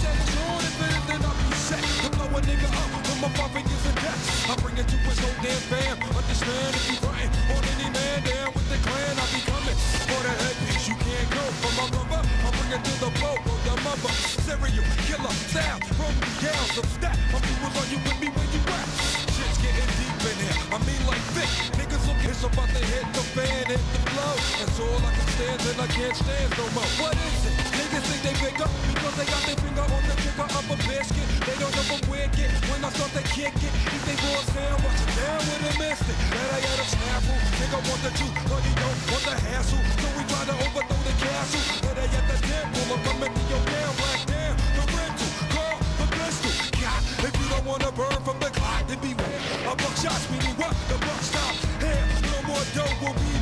said it's on, then I'll be set to blow a nigga up my father death. I bring it to his whole damn fam. Understand if you frontin' on any man down with the clan, I'll be coming for the headpiece. You can't go for my brother. I bring it to the boat or your mother. Serial killer style, from the gals of. My people are you with me when you at? Shit's getting deep in here. I mean like thick. Niggas look, it's about to hit the fan, hit the flow. That's all I can stand and I can't stand no more. What is it? Niggas think they bigger because they got their finger on the trigger of a basket. They don't where it when I start to kick it. If they watch it down with a mystic. That I got a snaffle. Nigga want the truth, but he don't want the hassle. So we try to overthrow the castle. They at the temple, I'm coming to your down, black down. The rental, call the pistol. God, if you don't wanna burn from the clock, then beware. A buckshot, meaning what? The buck stop. Here, no more dough will be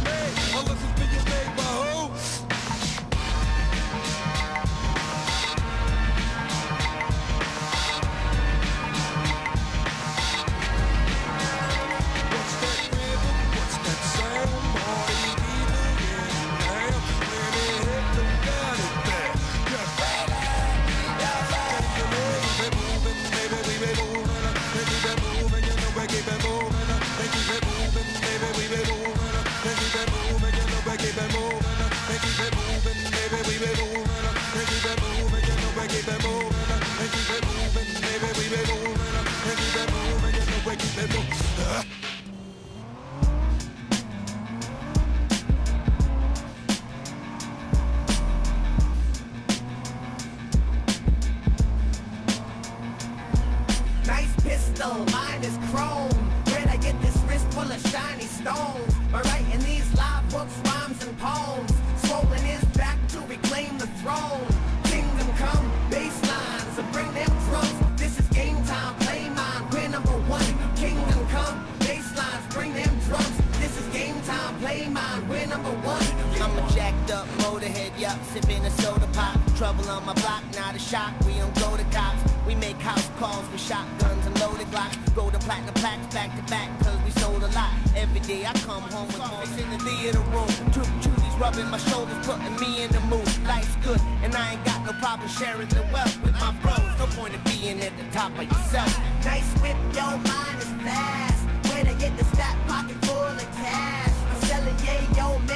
motorhead, sipping a soda pop. Trouble on my block, not a shock. We don't go to cops. We make house calls with shotguns and loaded glocks. Go to platinum plaques back to back, cause we sold a lot. Every day I come home with Morris in the theater room. Two cuties rubbing my shoulders, putting me in the mood. Life's good, and I ain't got no problem sharing the wealth with my bros. No point in being at the top of yourself. Nice whip, yo, mind is fast. Where'd I get the fat pocket full of cash? I'm selling yay, yo, Mary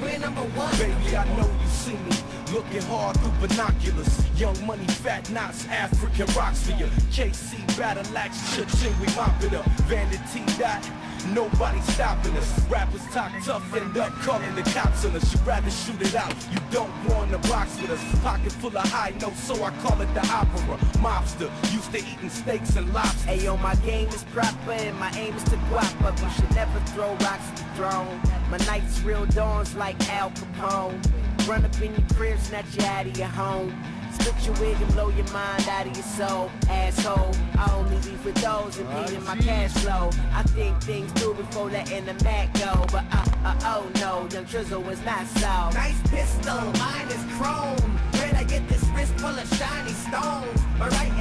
we're number one. Baby, I know you see me looking hard through binoculars. Young money, fat knots, African rocks for you. KC, battle axe, cha-ching, we mop it up. Vanity dot, nobody stopping us. Rappers talk tough, end up calling the cops on us. You rather shoot it out, you don't want to box with us. Pocket full of high notes, so I call it the opera. Mobster, used to eating steaks and lobster. Ayo, my game is proper and my aim is to guap But you should never throw rocks at the throne My nights real dawns like Al Capone Run up in your crib, snatch you out of your home Split your wig and blow your mind out of your soul Asshole, I only leave with those impeding my cash flow I think things through before letting the mat go But uh, uh, oh no, young Trizzle was not so Nice pistol, mine is chrome. Where'd I get this wrist full of shiny stones? By writing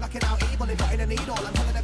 knocking out evil, inviting a needle. I'm telling